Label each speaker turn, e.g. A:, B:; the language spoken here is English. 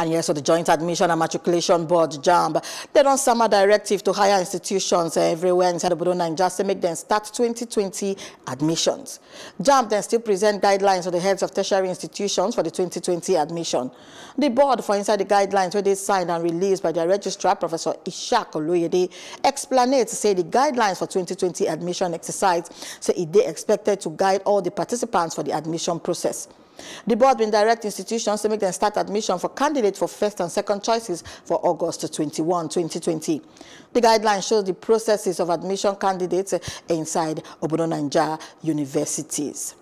A: And yes, so the Joint Admission and Matriculation Board, JAMB, they don't summer directive to higher institutions everywhere inside Obodo Naija to make them start 2020 admissions. JAMB then still present guidelines to the heads of tertiary institutions for the 2020 admission. The board for inside the guidelines where they signed and released by their registrar, Professor Is-haq Oloyede, explained to say the guidelines for 2020 admission exercise say it they expected to guide all the participants for the admission process. The board will direct institutions to make them start admission for candidates for first and second choices for August 21, 2020. The guideline shows the processes of admission candidates inside Obodo universities.